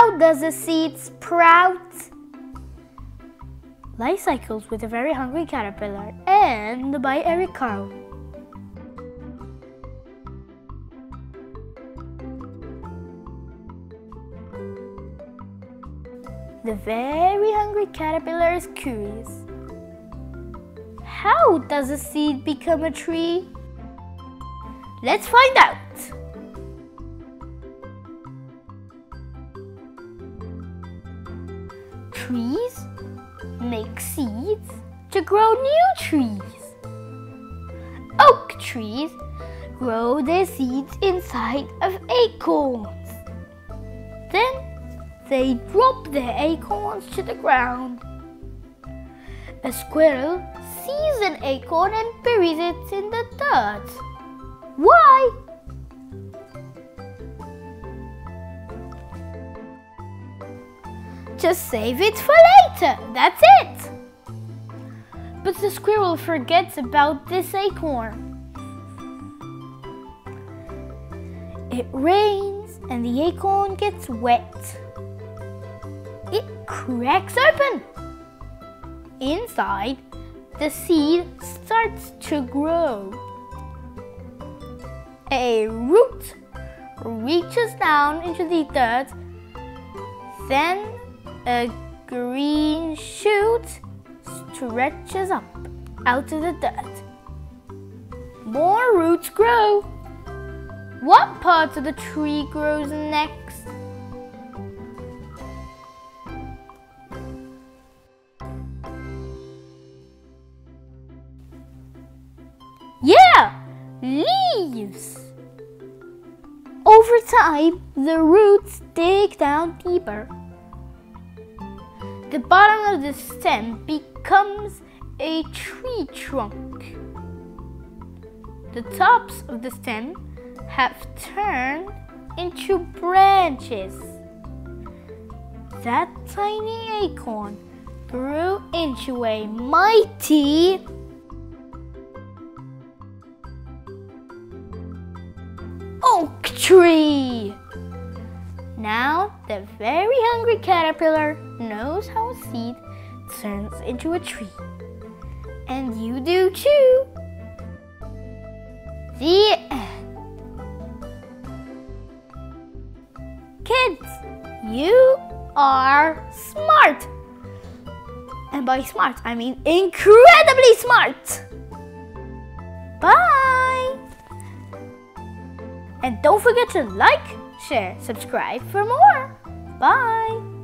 How does a seed sprout? Life cycles with a very hungry caterpillar and by Eric Carle. The very hungry caterpillar is curious. How does a seed become a tree? Let's find out. Trees make seeds to grow new trees. Oak trees grow their seeds inside of acorns. Then they drop their acorns to the ground. A squirrel sees an acorn and buries it in the dirt. Why? Just save it for later, that's it. But the squirrel forgets about this acorn. It rains and the acorn gets wet it cracks open. Inside, the seed starts to grow. A root reaches down into the dirt. Then a green shoot stretches up out of the dirt. More roots grow. What part of the tree grows next? Yeah, leaves. Over time, the roots dig down deeper. The bottom of the stem becomes a tree trunk. The tops of the stem have turned into branches. That tiny acorn grew into a mighty oak tree. Now the very hungry caterpillar knows how a seed turns into a tree. And you do too. The. Kids, you are smart. And by smart, I mean incredibly smart. Bye. And don't forget to like, share, subscribe for more. Bye.